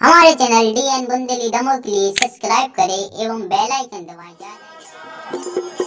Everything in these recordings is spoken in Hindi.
हमारे channel D N Bundeli Damoh के लिए सब्सक्राइब करें एवं बेल आइकन दबाएँ। ज़्यादा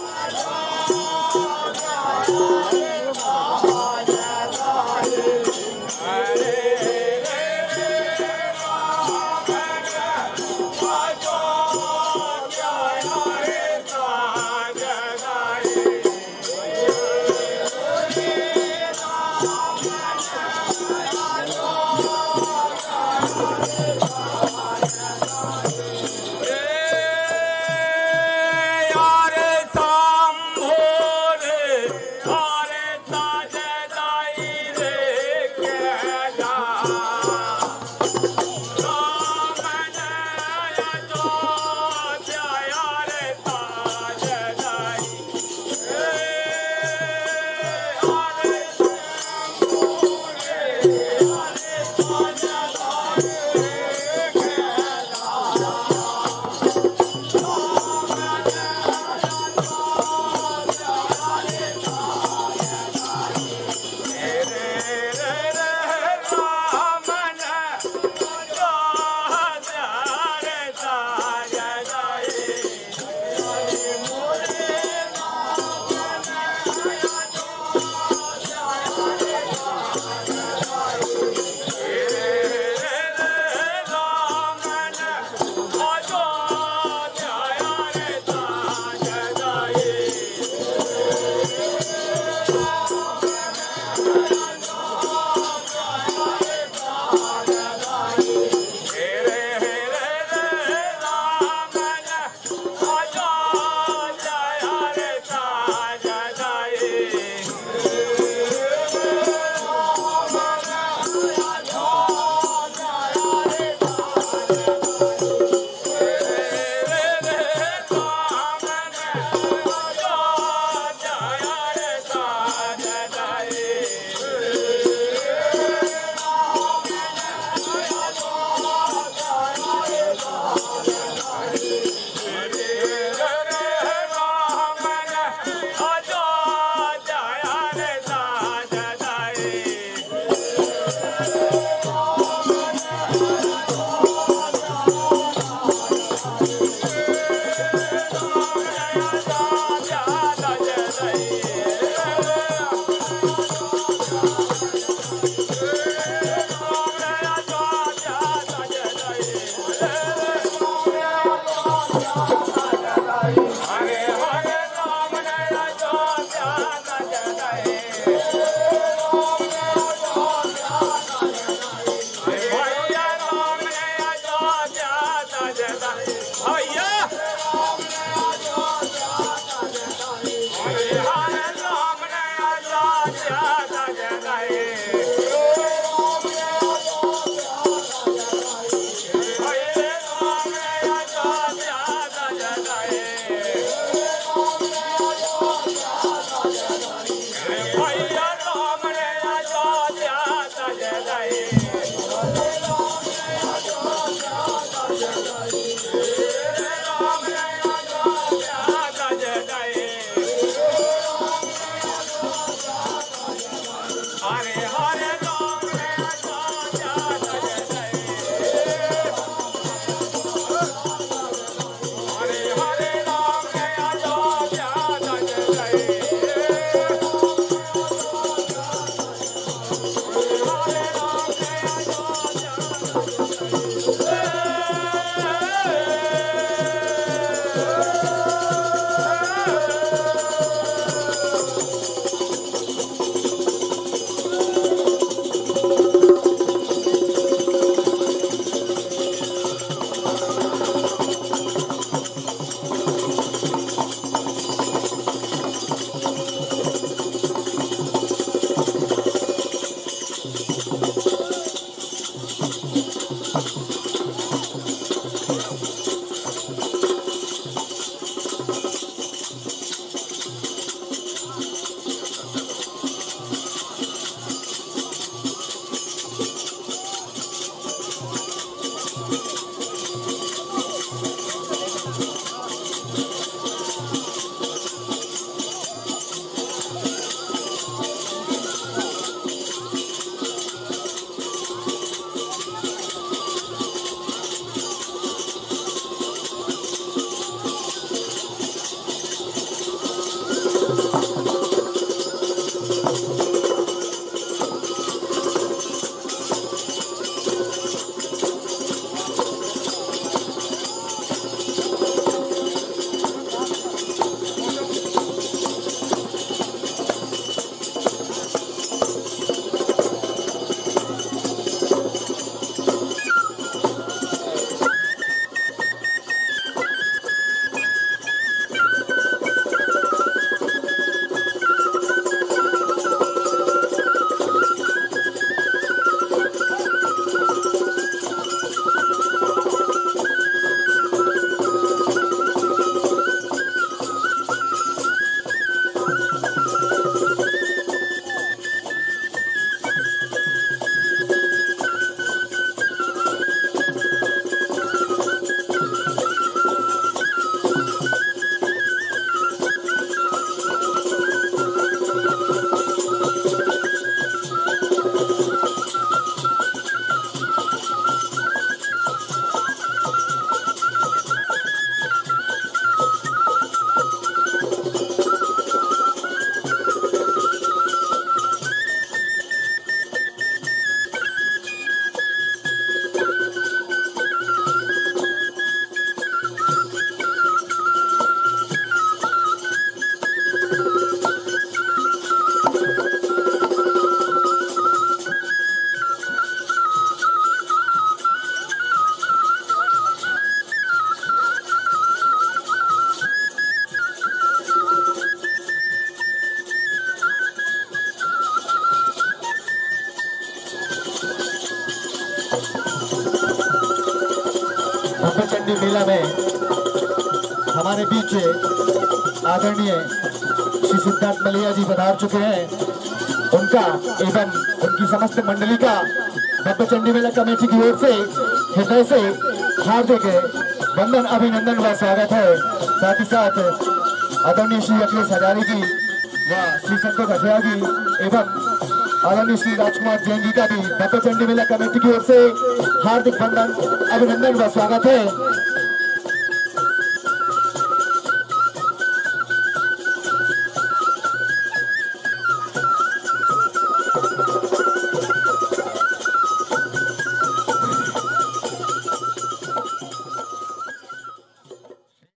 हरे मेला में हमारे बीच आदरणीय श्री सिद्धार्थ मलिया जी पधार चुके हैं। उनका एवं उनकी समस्त मंडली का भव्य चंडी मेला कमेटी की ओर से हृदय से हार्दिक वंदन, अभिनंदन व स्वागत है। साथ ही साथ आदरणीय श्री अखिलेश हजारी जी व श्री संतोष हटिया जी एवं आदरणीय श्री राजकुमार जैन जी का भी भव्य चंडी मेला कमेटी की ओर से हार्दिक वंदन, अभिनंदन व स्वागत है।